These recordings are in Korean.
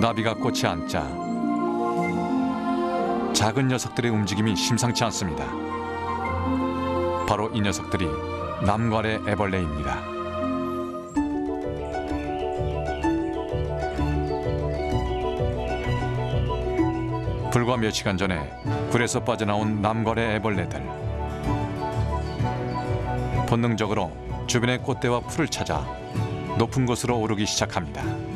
나비가 꽃에 앉자 작은 녀석들의 움직임이 심상치 않습니다. 바로 이 녀석들이 남괄의 애벌레입니다. 불과 몇 시간 전에 굴에서 빠져나온 남괄의 애벌레들. 본능적으로 주변의 꽃대와 풀을 찾아 높은 곳으로 오르기 시작합니다.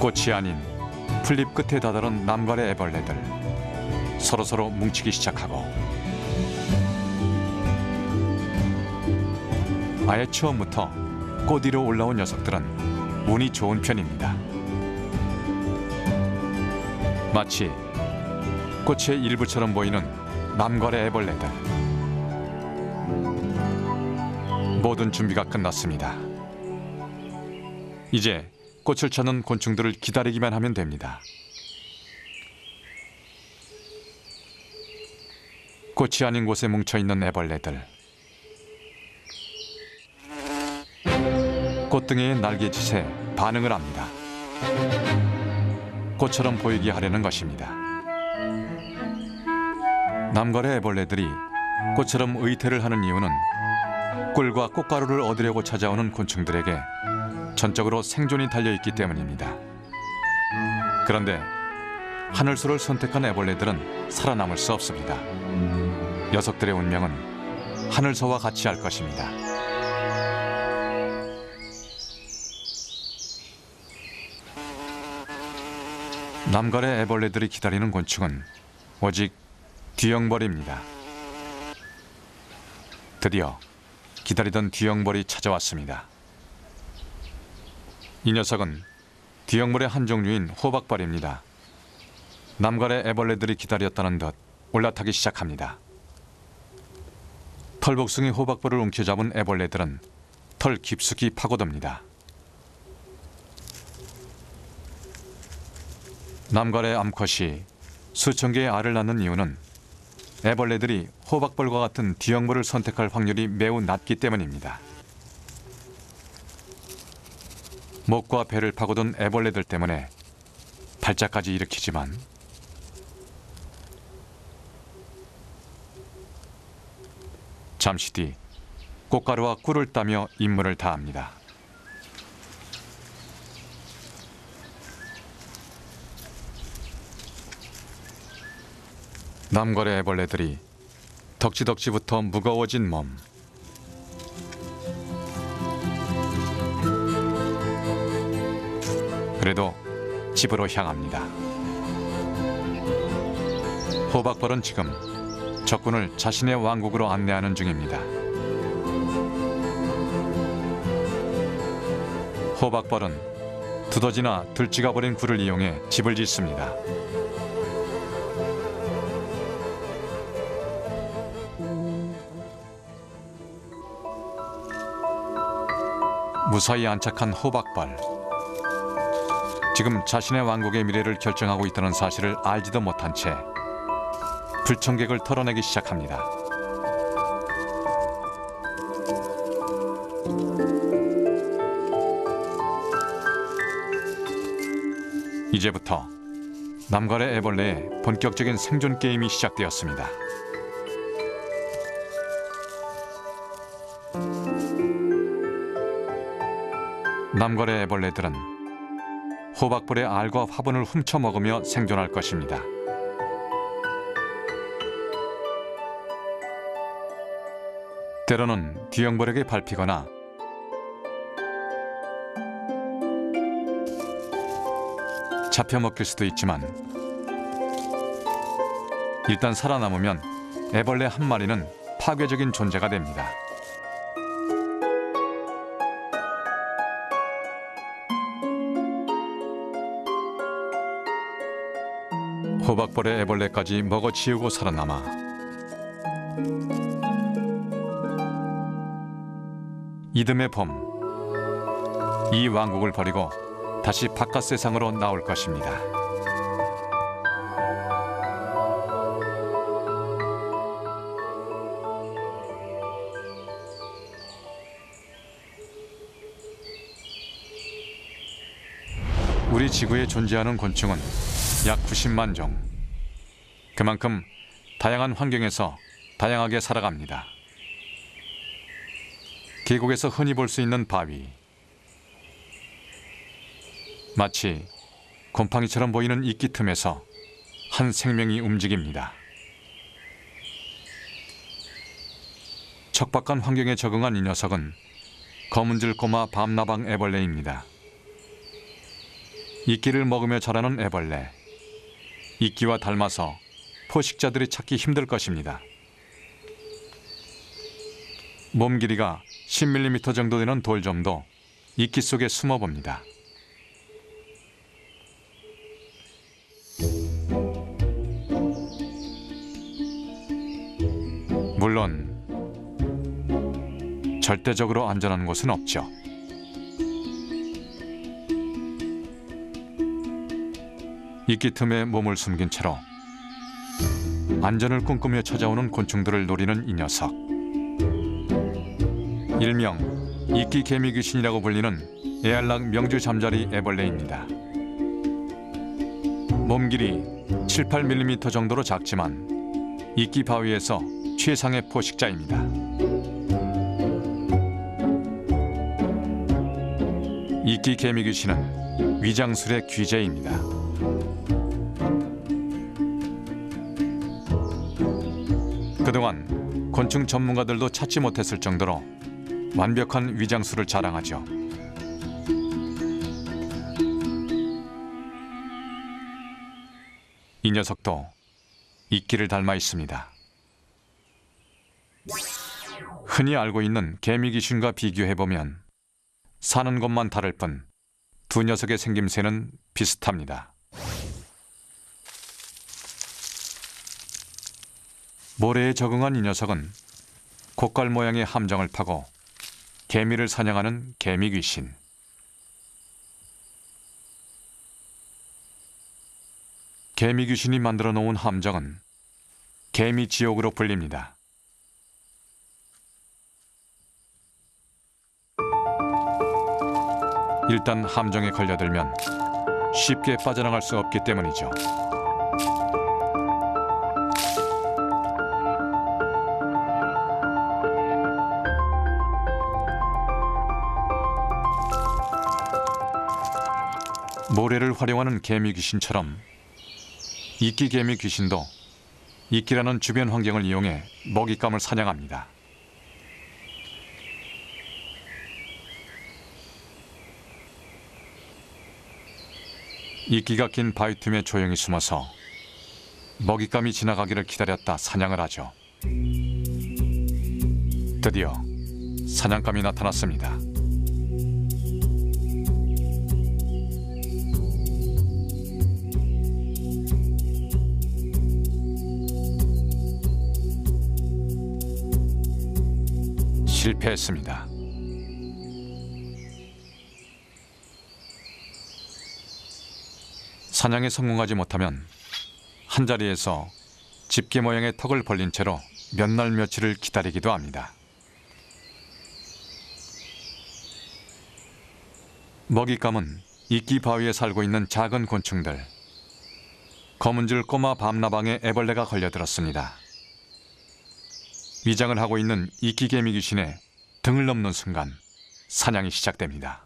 꽃이 아닌 풀잎 끝에 다다른 남괄의 애벌레들 서로서로 뭉치기 시작하고 아예 처음부터 꽃 위로 올라온 녀석들은 운이 좋은 편입니다. 마치 꽃의 일부처럼 보이는 남괄의 애벌레들 모든 준비가 끝났습니다. 이제 꽃을 찾는 곤충들을 기다리기만 하면 됩니다. 꽃이 아닌 곳에 뭉쳐 있는 애벌레들. 꽃등의 날개짓에 반응을 합니다. 꽃처럼 보이게 하려는 것입니다. 남괄의 애벌레들이 꽃처럼 의태를 하는 이유는 꿀과 꽃가루를 얻으려고 찾아오는 곤충들에게 전적으로 생존이 달려 있기 때문입니다. 그런데 하늘소를 선택한 애벌레들은 살아남을 수 없습니다. 녀석들의 운명은 하늘소와 같이 할 것입니다. 남갈의 애벌레들이 기다리는 곤충은 오직 뒤형벌입니다. 드디어 기다리던 뒤형벌이 찾아왔습니다. 이 녀석은 뒤형물의 한 종류인 호박벌입니다. 남갈의 애벌레들이 기다렸다는 듯 올라타기 시작합니다. 털복숭이 호박벌을 움켜잡은 애벌레들은 털 깊숙이 파고듭니다. 남갈의 암컷이 수천 개의 알을 낳는 이유는 애벌레들이 호박벌과 같은 뒤형물을 선택할 확률이 매우 낮기 때문입니다. 목과 배를 파고든 애벌레들 때문에 발작까지 일으키지만 잠시 뒤 꽃가루와 꿀을 따며 임무를 다합니다. 남거래 애벌레들이 덕지덕지부터 무거워진 몸 그래도 집으로 향합니다. 호박벌은 지금 적군을 자신의 왕국으로 안내하는 중입니다. 호박벌은 두더지나 들쥐가 버린 굴을 이용해 집을 짓습니다. 무사히 안착한 호박벌. 지금 자신의 왕국의 미래를 결정하고 있다는 사실을 알지도 못한 채 불청객을 털어내기 시작합니다. 이제부터 남갈의 애벌레의 본격적인 생존 게임이 시작되었습니다. 남갈의 애벌레들은 호박벌의 알과 화분을 훔쳐 먹으며 생존할 것입니다. 때로는 뒤형벌에게 밟히거나 잡혀 먹힐 수도 있지만 일단 살아남으면 애벌레 한 마리는 파괴적인 존재가 됩니다. 호박벌의 애벌레까지 먹어치우고 살아남아 이듬해 봄 이 왕국을 버리고 다시 바깥 세상으로 나올 것입니다. 우리 지구에 존재하는 곤충은 약 90만 종. 그만큼 다양한 환경에서 다양하게 살아갑니다. 계곡에서 흔히 볼 수 있는 바위. 마치 곰팡이처럼 보이는 이끼 틈에서 한 생명이 움직입니다. 척박한 환경에 적응한 이 녀석은 검은줄 꼬마 밤나방 애벌레입니다. 이끼를 먹으며 자라는 애벌레. 이끼와 닮아서 포식자들이 찾기 힘들 것입니다. 몸 길이가 10mm 정도 되는 돌점도 이끼 속에 숨어 봅니다. 물론 절대적으로 안전한 곳은 없죠. 이끼 틈에 몸을 숨긴 채로 안전을 꿈꾸며 찾아오는 곤충들을 노리는 이 녀석. 일명 이끼 개미 귀신이라고 불리는 에알락 명주 잠자리 애벌레입니다. 몸 길이 7, 8mm 정도로 작지만 이끼 바위에서 최상의 포식자입니다. 이끼 개미 귀신은 위장술의 귀재입니다. 그동안 곤충 전문가들도 찾지 못했을 정도로 완벽한 위장술을 자랑하죠. 이 녀석도 이끼를 닮아 있습니다. 흔히 알고 있는 개미 귀신과 비교해 보면 사는 것만 다를 뿐 두 녀석의 생김새는 비슷합니다. 모래에 적응한 이 녀석은 곡갈 모양의 함정을 파고 개미를 사냥하는 개미 귀신. 개미 귀신이 만들어 놓은 함정은 개미 지옥으로 불립니다. 일단 함정에 걸려들면 쉽게 빠져나갈 수 없기 때문이죠. 모래를 활용하는 개미 귀신처럼 이끼 개미 귀신도 이끼라는 주변 환경을 이용해 먹잇감을 사냥합니다. 이끼가 낀 바위 틈에 조용히 숨어서 먹잇감이 지나가기를 기다렸다 사냥을 하죠. 드디어 사냥감이 나타났습니다. 실패했습니다. 사냥에 성공하지 못하면 한 자리에서 집게 모양의 턱을 벌린 채로 몇 날 며칠을 기다리기도 합니다. 먹잇감은 이끼 바위에 살고 있는 작은 곤충들. 검은줄 꼬마 밤나방에 애벌레가 걸려들었습니다. 위장을 하고 있는 이끼개미 귀신의 등을 넘는 순간 사냥이 시작됩니다.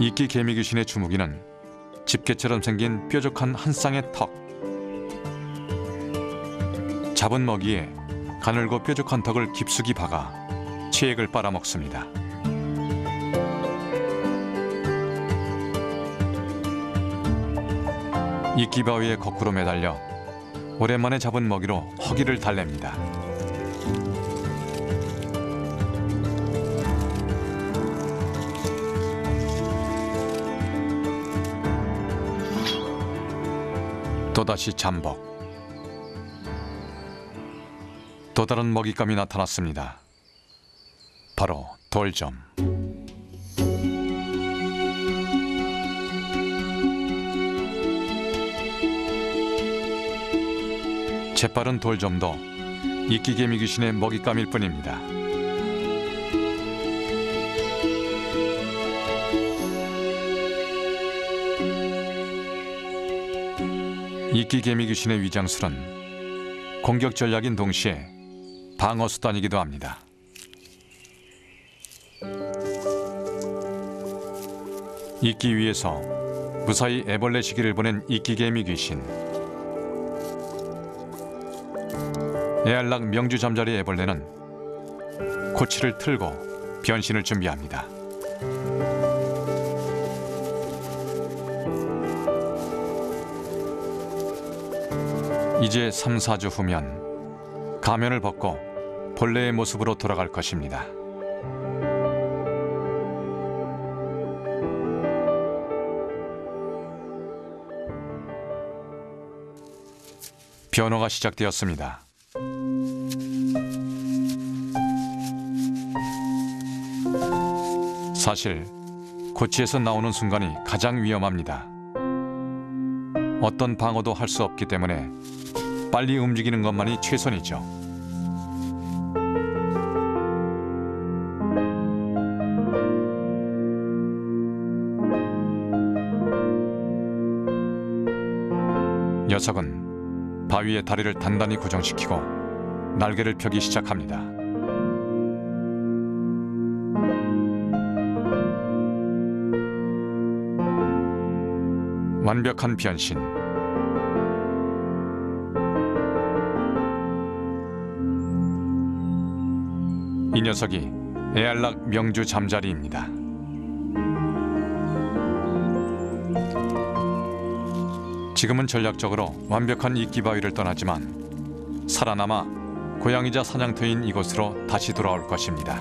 이끼 개미 귀신의 주무기는 집게처럼 생긴 뾰족한 한 쌍의 턱. 잡은 먹이에 가늘고 뾰족한 턱을 깊숙이 박아 체액을 빨아먹습니다. 이끼 바위에 거꾸로 매달려 오랜만에 잡은 먹이로 허기를 달랩니다. 또다시 잠복. 또 다른 먹잇감이 나타났습니다. 바로 돌점. 재빠른 돌점도 이끼개미 귀신의 먹잇감일 뿐입니다. 이끼개미 귀신의 위장술은 공격 전략인 동시에 방어 수단이기도 합니다. 이끼 위에서 무사히 애벌레 시기를 보낸 이끼개미 귀신. 애알락 명주 잠자리 애벌레는 코치를 틀고 변신을 준비합니다. 이제 3, 4주 후면 가면을 벗고 본래의 모습으로 돌아갈 것입니다. 변호가 시작되었습니다. 사실 고치에서 나오는 순간이 가장 위험합니다. 어떤 방어도 할 수 없기 때문에 빨리 움직이는 것만이 최선이죠. 녀석은 바위에 다리를 단단히 고정시키고 날개를 펴기 시작합니다. 완벽한 변신. 이 녀석이 에알락 명주 잠자리입니다. 지금은 전략적으로 완벽한 이끼 바위를 떠나지만 살아남아 고양이자 사냥터인 이곳으로 다시 돌아올 것입니다.